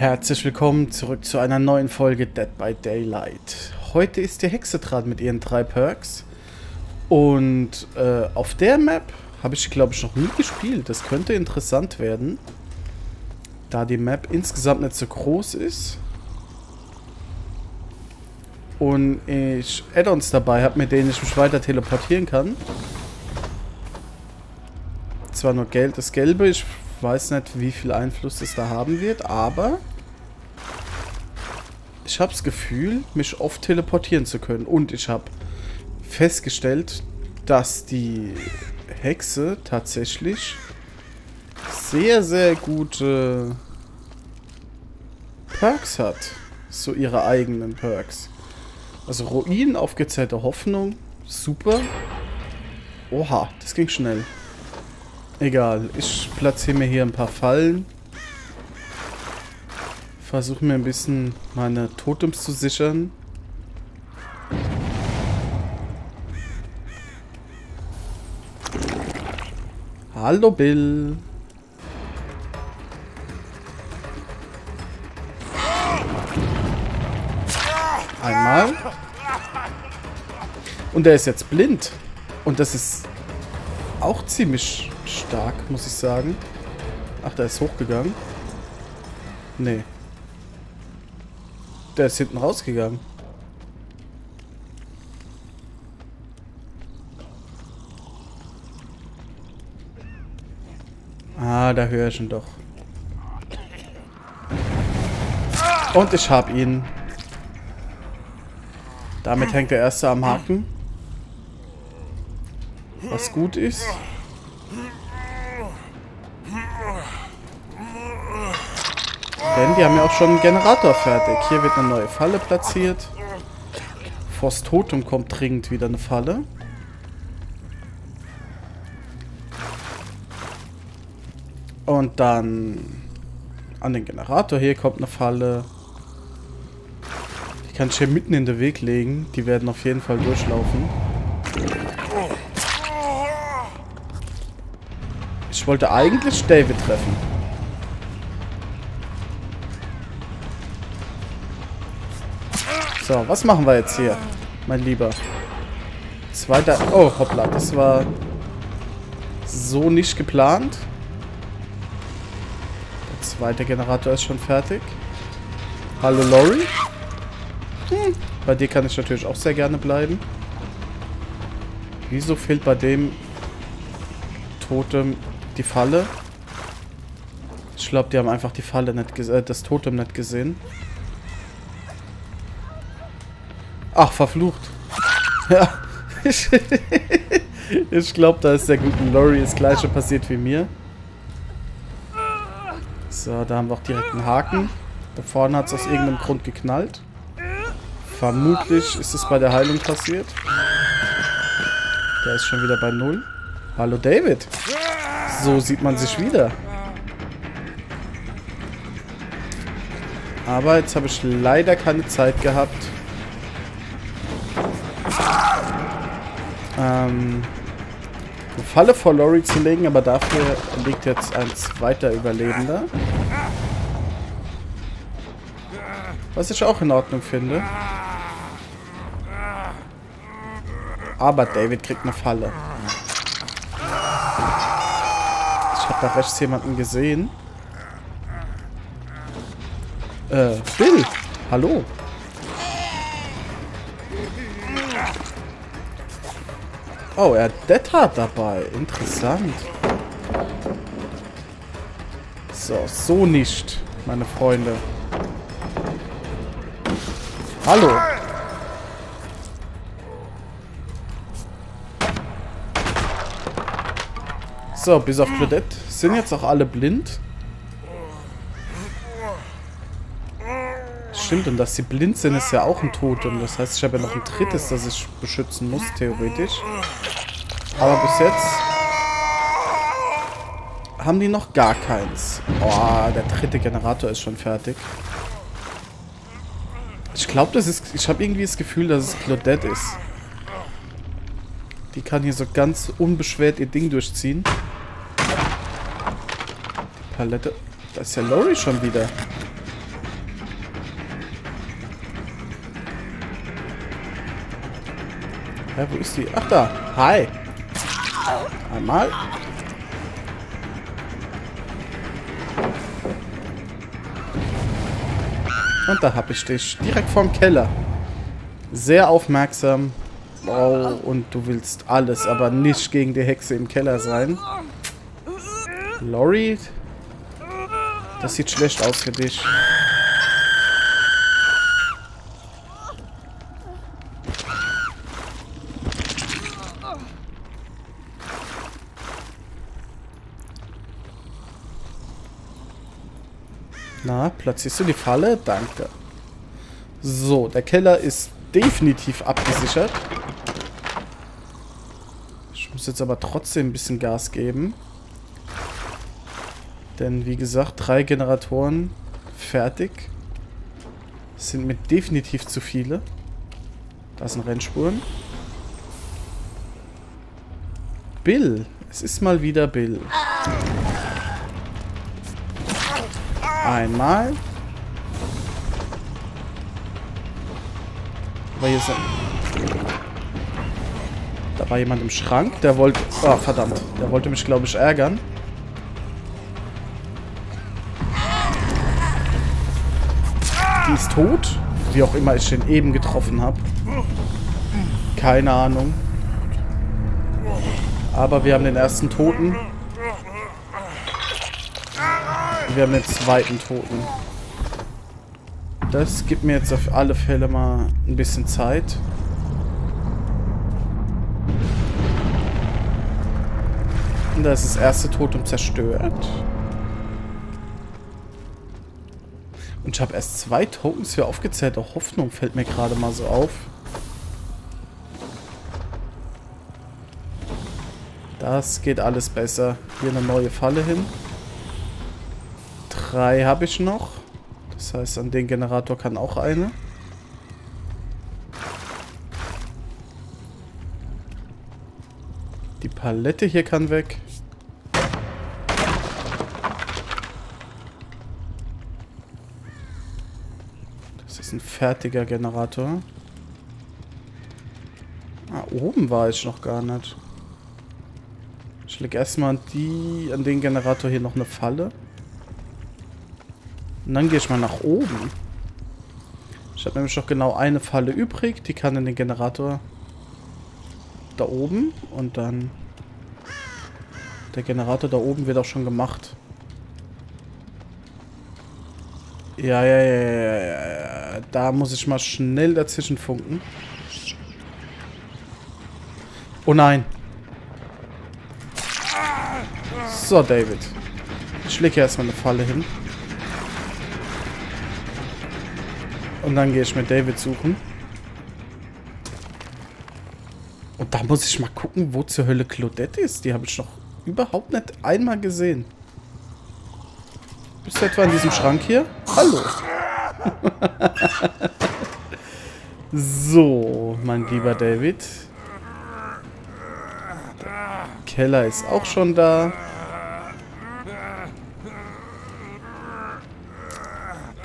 Herzlich willkommen zurück zu einer neuen Folge Dead by Daylight. Heute ist die Hexe dran mit ihren drei Perks. Und äh, auf der Map habe ich, glaube ich, noch nie gespielt. Das könnte interessant werden. Da die Map insgesamt nicht so groß ist. Und ich Add-ons dabei habe, mit denen ich mich weiter teleportieren kann. Zwar nur Geld, das Gelbe, ich weiß nicht, wie viel Einfluss es da haben wird, aber ich habe das Gefühl, mich oft teleportieren zu können. Und ich habe festgestellt, dass die Hexe tatsächlich sehr, sehr gute Perks hat. So ihre eigenen Perks. Also Ruinen, aufgezählte Hoffnung, super. Oha, das ging schnell. Egal, ich platziere mir hier ein paar Fallen. Versuche mir ein bisschen meine Totems zu sichern. Hallo Bill. Einmal. Und er ist jetzt blind. Und das ist auch ziemlich stark, muss ich sagen. Ach, der ist hochgegangen. Nee. Der ist hinten rausgegangen. Ah, da höre ich ihn doch. Und ich hab ihn. Damit hängt der erste am Haken. Was gut ist. Die haben ja auch schon einen Generator fertig. Hier wird eine neue Falle platziert. Vors Totem kommt dringend wieder eine Falle. Und dann an den Generator hier kommt eine Falle. Die kann ich hier mitten in den Weg legen. Die werden auf jeden Fall durchlaufen. Ich wollte eigentlich David treffen. So, was machen wir jetzt hier, mein Lieber? Zweiter... Oh, hoppla, das war so nicht geplant. Der zweite Generator ist schon fertig. Hallo, Lori. Hm, bei dir kann ich natürlich auch sehr gerne bleiben. Wieso fehlt bei dem Totem die Falle? Ich glaube, die haben einfach die Falle nicht äh, das Totem nicht gesehen. Ach, verflucht. Ja. ich glaube, da ist der guten Lori das gleiche passiert wie mir. So, da haben wir auch direkt einen Haken. Da vorne hat es aus irgendeinem Grund geknallt. Vermutlich ist es bei der Heilung passiert. Der ist schon wieder bei Null. Hallo David. So sieht man sich wieder. Aber jetzt habe ich leider keine Zeit gehabt, ähm, eine Falle vor Lori zu legen, aber dafür liegt jetzt ein zweiter Überlebender. Was ich auch in Ordnung finde. Aber David kriegt eine Falle. Ich habe da rechts jemanden gesehen. Äh, Bill! Hallo! Oh, er hat Hard dabei. Interessant. So, so nicht, meine Freunde. Hallo. So, bis auf Claudette sind jetzt auch alle blind. Stimmt, und dass sie blind sind, ist ja auch ein Totem. Das heißt, ich habe ja noch ein drittes, das ich beschützen muss, theoretisch. Aber bis jetzt haben die noch gar keins. Boah, der dritte Generator ist schon fertig. Ich glaube, das ist... Ich habe irgendwie das Gefühl, dass es Claudette ist. Die kann hier so ganz unbeschwert ihr Ding durchziehen. Die Palette... Da ist ja Lori schon wieder. Hä, wo ist die? Ach da. Hi. Einmal. Und da hab ich dich. Direkt vorm Keller. Sehr aufmerksam. Oh, und du willst alles, aber nicht gegen die Hexe im Keller sein. Lori? Das sieht schlecht aus für dich. Na, platzierst du die Falle? Danke. So, der Keller ist definitiv abgesichert. Ich muss jetzt aber trotzdem ein bisschen Gas geben. Denn wie gesagt, drei Generatoren fertig. Sind mir definitiv zu viele. Da sind Rennspuren. Bill. Es ist mal wieder Bill. Einmal. Aber hier ist Da war jemand im Schrank. Der wollte... Oh, verdammt. Der wollte mich, glaube ich, ärgern. Die ist tot. Wie auch immer ich den eben getroffen habe. Keine Ahnung. Aber wir haben den ersten Toten. Wir haben den zweiten Toten. Das gibt mir jetzt auf alle Fälle mal ein bisschen Zeit. Und da ist das erste Totem zerstört. Und ich habe erst zwei Tokens für aufgezählte Hoffnung, fällt mir gerade mal so auf. Das geht alles besser. Hier eine neue Falle hin. Drei habe ich noch. Das heißt, an den Generator kann auch eine. Die Palette hier kann weg. Das ist ein fertiger Generator. Ah, oben war ich noch gar nicht. Ich lege erstmal die, an den Generator hier noch eine Falle. Und dann gehe ich mal nach oben. Ich habe nämlich noch genau eine Falle übrig. Die kann in den Generator da oben. Und dann... Der Generator da oben wird auch schon gemacht. Ja, ja, ja, ja, ja. Da muss ich mal schnell dazwischen funken. Oh nein. So, David. Ich lege erstmal eine Falle hin. Und dann gehe ich mit David suchen. Und da muss ich mal gucken, wo zur Hölle Claudette ist. Die habe ich noch überhaupt nicht einmal gesehen. Bist du etwa in diesem Schrank hier? Hallo. so, mein lieber David. Der Keller ist auch schon da.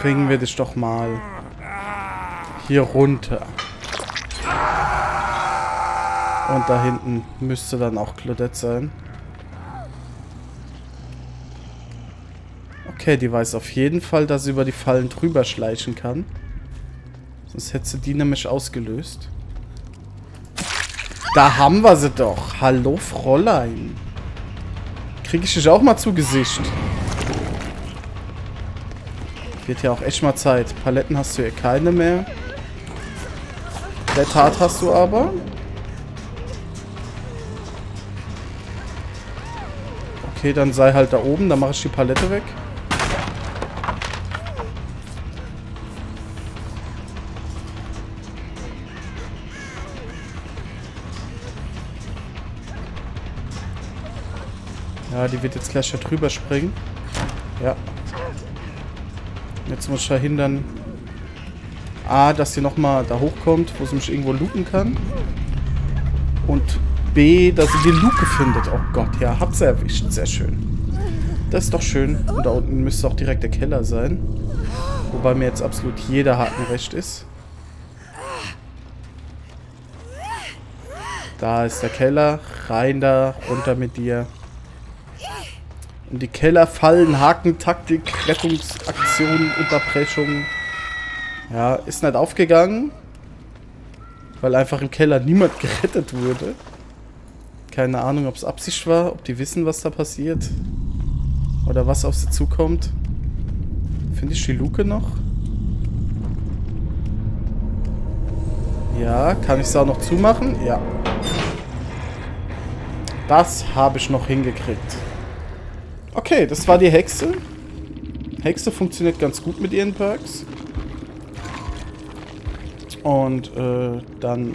Bringen wir dich doch mal hier runter. Und da hinten müsste dann auch Claudette sein. Okay, die weiß auf jeden Fall, dass sie über die Fallen drüber schleichen kann. Sonst hätte sie die nämlich ausgelöst. Da haben wir sie doch. Hallo, Fräulein. Kriege ich dich auch mal zu Gesicht. Wird ja auch echt mal Zeit. Paletten hast du hier keine mehr. Der Tat hast du aber. Okay, dann sei halt da oben. Dann mache ich die Palette weg. Ja, die wird jetzt gleich da drüber springen. Ja. Jetzt muss ich verhindern, A, dass sie nochmal da hochkommt, wo sie mich irgendwo looten kann. Und B, dass sie die Luke findet. Oh Gott, ja, hab sie erwischt. Sehr schön. Das ist doch schön. Und da unten müsste auch direkt der Keller sein. Wobei mir jetzt absolut jeder Haken recht ist. Da ist der Keller. Rein da, runter mit dir. Und die Kellerfallen, Hakentaktik, Rettungsaktionen, Unterbrechung. Ja, ist nicht aufgegangen. Weil einfach im Keller niemand gerettet wurde. Keine Ahnung, ob es Absicht war, ob die wissen, was da passiert. Oder was auf sie zukommt. Finde ich die Luke noch? Ja, kann ich es auch noch zumachen? Ja. Das habe ich noch hingekriegt. Okay, das war die Hexe. Hexe funktioniert ganz gut mit ihren Perks. Und äh, dann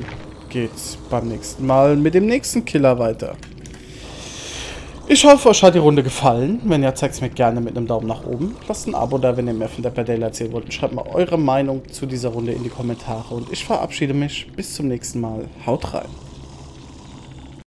geht's beim nächsten Mal mit dem nächsten Killer weiter. Ich hoffe, euch hat die Runde gefallen. Wenn ja, zeigt es mir gerne mit einem Daumen nach oben. Lasst ein Abo da, wenn ihr mehr von der Padella erzählen wollt. Und schreibt mal eure Meinung zu dieser Runde in die Kommentare. Und ich verabschiede mich. Bis zum nächsten Mal. Haut rein.